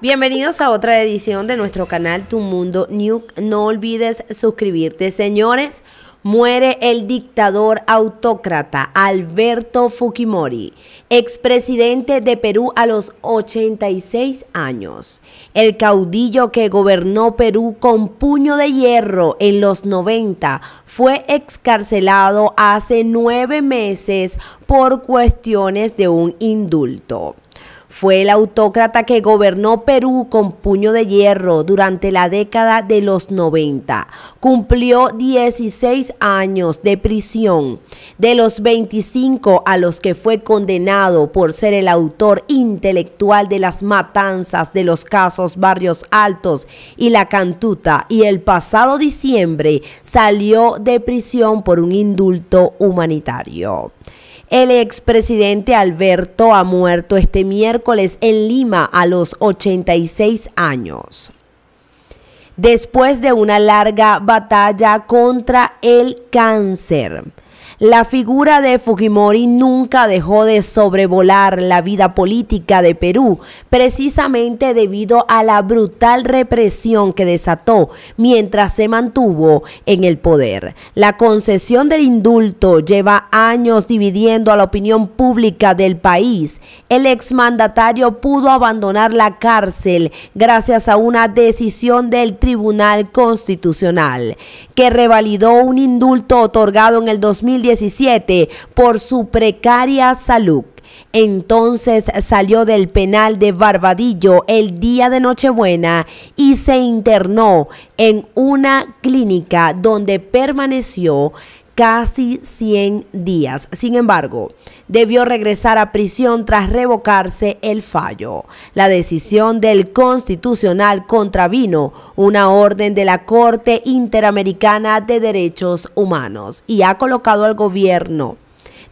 Bienvenidos a otra edición de nuestro canal Tu Mundo Nuke. No olvides suscribirte, señores. Muere el dictador autócrata Alberto Fujimori, expresidente de Perú a los 86 años. El caudillo que gobernó Perú con puño de hierro en los 90 fue excarcelado hace nueve meses por cuestiones de un indulto. Fue el autócrata que gobernó Perú con puño de hierro durante la década de los 90. Cumplió 16 años de prisión. De los 25 a los que fue condenado por ser el autor intelectual de las matanzas de los casos Barrios Altos y La Cantuta y el pasado diciembre salió de prisión por un indulto humanitario. El expresidente Alberto ha muerto este miércoles en Lima a los 86 años. Después de una larga batalla contra el cáncer. La figura de Fujimori nunca dejó de sobrevolar la vida política de Perú, precisamente debido a la brutal represión que desató mientras se mantuvo en el poder. La concesión del indulto lleva años dividiendo a la opinión pública del país. El exmandatario pudo abandonar la cárcel gracias a una decisión del Tribunal Constitucional que revalidó un indulto otorgado en el 2000 17 por su precaria salud. Entonces salió del penal de Barbadillo el día de Nochebuena y se internó en una clínica donde permaneció casi 100 días. Sin embargo, debió regresar a prisión tras revocarse el fallo. La decisión del Constitucional contravino una orden de la Corte Interamericana de Derechos Humanos y ha colocado al gobierno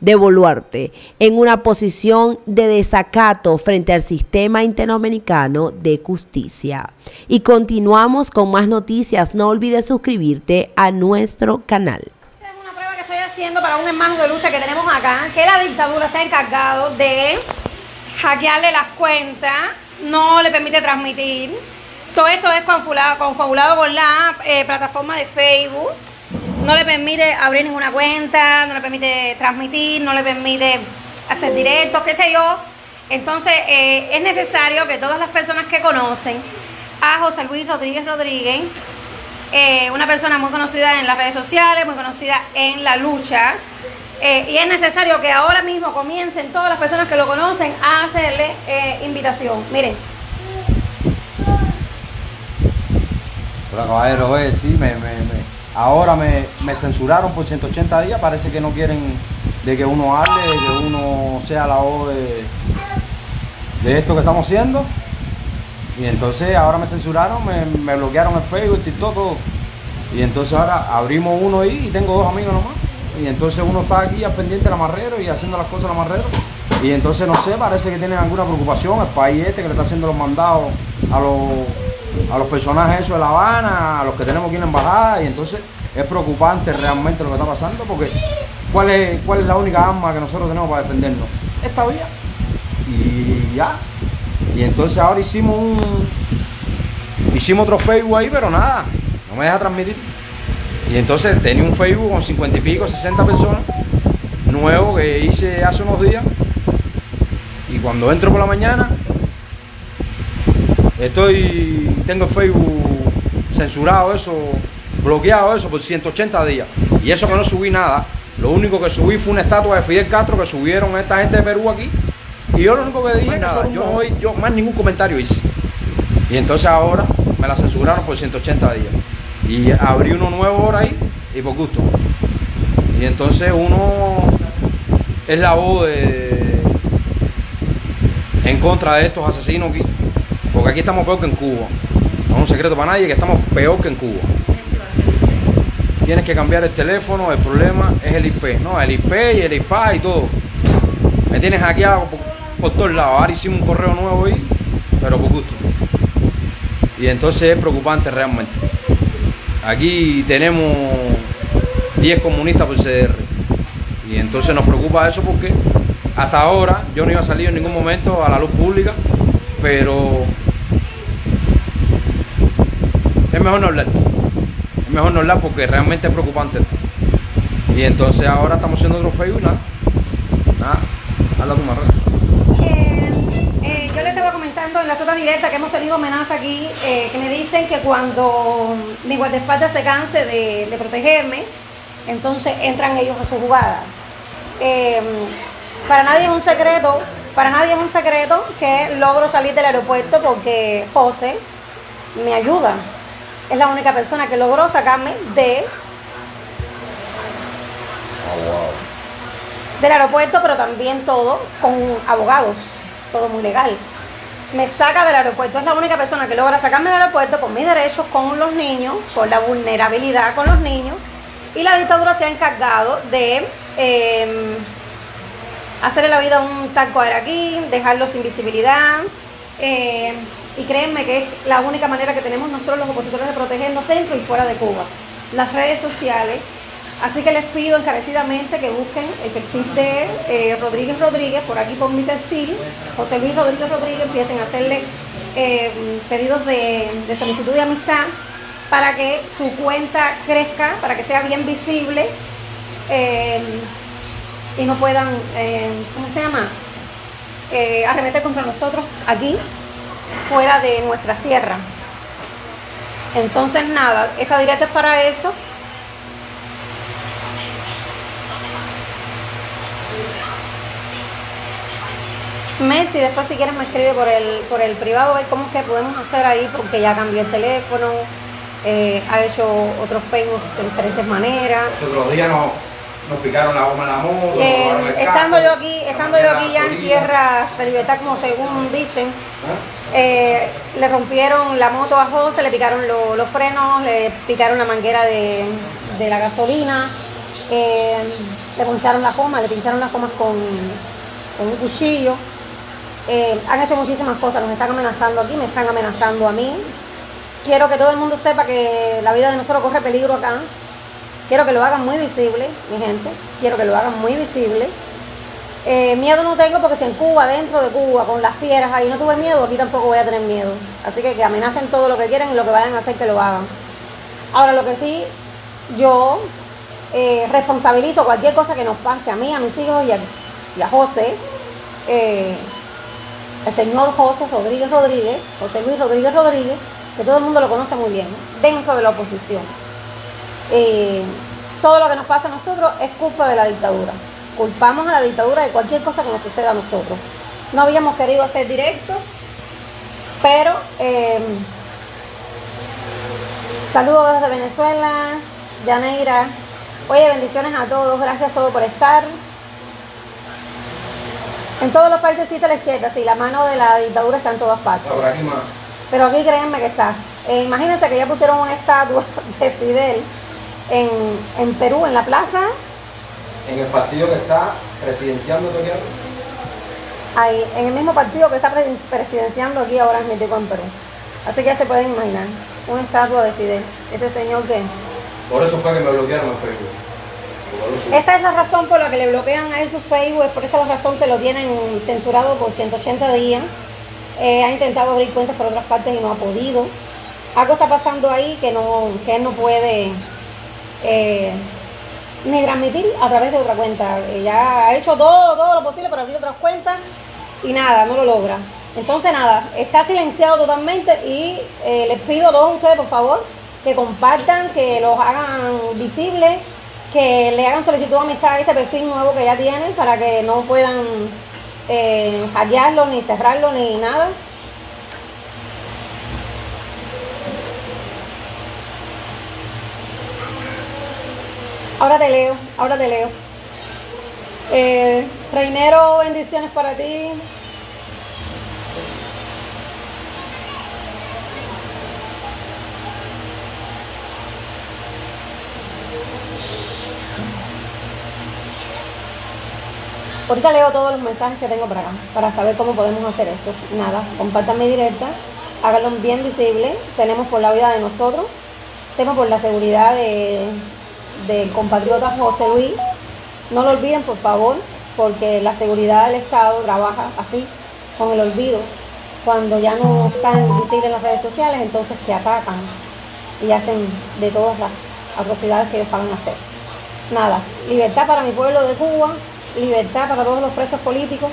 de Boluarte en una posición de desacato frente al sistema interamericano de justicia. Y continuamos con más noticias. No olvides suscribirte a nuestro canal haciendo para un hermano de lucha que tenemos acá, que la dictadura se ha encargado de hackearle las cuentas, no le permite transmitir. Todo esto es confabulado, confabulado con la eh, plataforma de Facebook. No le permite abrir ninguna cuenta, no le permite transmitir, no le permite hacer directos, qué sé yo. Entonces eh, es necesario que todas las personas que conocen a José Luis Rodríguez Rodríguez eh, una persona muy conocida en las redes sociales, muy conocida en la lucha. Eh, y es necesario que ahora mismo comiencen todas las personas que lo conocen a hacerle eh, invitación. Miren. Hola caballero, sí, me, ahora me, censuraron por 180 días, parece que no quieren de que uno hable, de que uno sea la voz de, de esto que estamos haciendo. Y entonces ahora me censuraron, me, bloquearon el Facebook, TikTok, todo. Y entonces ahora abrimos uno ahí y tengo dos amigos nomás. Y entonces uno está aquí al pendiente del amarrero y haciendo las cosas del amarrero. Y entonces no sé, parece que tienen alguna preocupación el país este que le está haciendo los mandados a los, a los personajes esos de La Habana, a los que tenemos aquí en la embajada. Y entonces es preocupante realmente lo que está pasando porque ¿cuál es, cuál es la única arma que nosotros tenemos para defendernos? Esta vía. Y ya, y entonces ahora hicimos un. Hicimos otro Facebook ahí, pero nada, no me deja transmitir. Y entonces tenía un Facebook con 50 y pico, 60 personas, nuevo que hice hace unos días. Y cuando entro por la mañana, estoy. Tengo Facebook censurado, eso, bloqueado, eso por 180 días. Y eso que no subí nada. Lo único que subí fue una estatua de Fidel Castro que subieron esta gente de Perú aquí y yo lo único que dije, nada, yo, yo más ningún comentario hice. Y entonces ahora me la censuraron por 180 días. Y abrí uno nuevo ahora ahí y por gusto. Y entonces uno es la voz de, en contra de estos asesinos aquí. Porque aquí estamos peor que en Cuba. No es un secreto para nadie que estamos peor que en Cuba. Tienes que cambiar el teléfono, el problema es el IP, ¿no? El IP y el IPA y todo. Me tienes hackeado por todos lados. Ahora hicimos un correo nuevo ahí, pero por gusto. Y entonces es preocupante realmente. Aquí tenemos 10 comunistas por CDR. Y entonces nos preocupa eso porque hasta ahora yo no iba a salir en ningún momento a la luz pública, pero es mejor no hablar. Es mejor no hablar porque realmente es preocupante esto. Y entonces ahora estamos haciendo otro Facebook, nada. Nada, habla tu. En la zona directa que hemos tenido amenazas aquí, eh, que me dicen que cuando mi guardaespaldas se canse de, protegerme, entonces entran ellos a su jugada. Eh, para nadie es un secreto, para nadie es un secreto que logro salir del aeropuerto porque José me ayuda. Es la única persona que logró sacarme de del aeropuerto, pero también todo con abogados, todo muy legal. Me saca del aeropuerto, es la única persona que logra sacarme del aeropuerto por mis derechos con los niños, por la vulnerabilidad con los niños, y la dictadura se ha encargado de eh, hacerle la vida un taco aquí, dejarlos sin visibilidad. eh, y créanme que es la única manera que tenemos nosotros los opositores de protegernos dentro y fuera de Cuba. Las redes sociales. Así que les pido encarecidamente que busquen el perfil de Rodríguez Rodríguez, por aquí por mi perfil, José Luis Rodríguez Rodríguez, empiecen a hacerle eh, pedidos de, solicitud de amistad para que su cuenta crezca, para que sea bien visible eh, y no puedan, eh, ¿cómo se llama? Arremeter contra nosotros aquí, fuera de nuestras tierras. Entonces, nada, esta directa es para eso. Messi, después si quieres me escribe por el, por el privado, ver cómo es que podemos hacer ahí, porque ya cambió el teléfono, eh, ha hecho otros Facebook de diferentes maneras. Los otros días nos, nos picaron la goma en la moto. Eh, estando yo aquí, estando yo aquí ya en tierra de libertad, como según dicen, ¿Eh? le rompieron la moto a José, le picaron lo- los frenos, le picaron la manguera de, de la gasolina, le pincharon la goma, le pincharon las gomas con, con un cuchillo. Eh, han hecho muchísimas cosas, nos están amenazando aquí, me están amenazando a mí. Quiero que todo el mundo sepa que la vida de nosotros corre peligro acá. Quiero que lo hagan muy visible, mi gente. Quiero que lo hagan muy visible. Eh, miedo no tengo porque si en Cuba, dentro de Cuba, con las fieras ahí no tuve miedo, aquí tampoco voy a tener miedo. Así que que amenacen todo lo que quieran y lo que vayan a hacer que lo hagan. Ahora lo que sí, yo eh, responsabilizo cualquier cosa que nos pase a mí, a mis hijos y a, José, el señor José Rodríguez Rodríguez, José Luis Rodríguez Rodríguez, que todo el mundo lo conoce muy bien, dentro de la oposición. Eh, todo lo que nos pasa a nosotros es culpa de la dictadura. Culpamos a la dictadura de cualquier cosa que nos suceda a nosotros. No habíamos querido hacer directo, pero eh, saludos desde Venezuela, Yaneira. Oye, bendiciones a todos, gracias a todos por estar. En todos los países existe la izquierda, sí, la mano de la dictadura está en todas partes. Por aquí más. Pero aquí créanme que está. Eh, imagínense que ya pusieron una estatua de Fidel en, en Perú, en la plaza, En el partido que está presidenciando Toquiado. ahí, en el mismo partido que está pre- presidenciando aquí ahora mismo en Perú. Así que ya se pueden imaginar, una estatua de Fidel, ese señor que... Por eso fue que me bloquearon el Facebook. Esta es la razón por la que le bloquean a él su Facebook, es por esta razón que lo tienen censurado por 180 días. Eh, ha intentado abrir cuentas por otras partes y no ha podido. Algo está pasando ahí que, no, que él no puede eh, ni transmitir a través de otra cuenta. Eh, ya ha hecho todo, todo lo posible para abrir otras cuentas y nada, no lo logra. Entonces nada, está silenciado totalmente y les pido a todos ustedes por favor que compartan, que los hagan visibles, que le hagan solicitud de amistad a este perfil nuevo que ya tienen para que no puedan eh, ni cerrarlo, ni nada. Ahora te leo, ahora te leo. Eh, Reinero, bendiciones para ti. Ahorita leo todos los mensajes que tengo por acá para saber cómo podemos hacer eso. Nada, compartan mi directa, háganlo bien visible. Tenemos por la vida de nosotros, tenemos por la seguridad de, del compatriota José Luis. No lo olviden, por favor, porque la seguridad del Estado trabaja así, con el olvido. Cuando ya no están visibles en las redes sociales, entonces te atacan. y hacen de todas las atrocidades que ellos saben hacer. Nada, libertad para mi pueblo de Cuba, libertad para todos los presos políticos,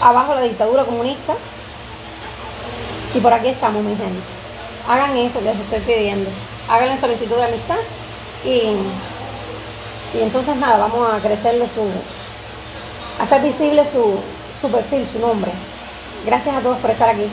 abajo la dictadura comunista. Y por aquí estamos, mi gente. Hagan eso que les estoy pidiendo. Háganle solicitud de amistad y, y entonces nada, vamos a crecerle su, hacer visible su, su perfil, su nombre. Gracias a todos por estar aquí.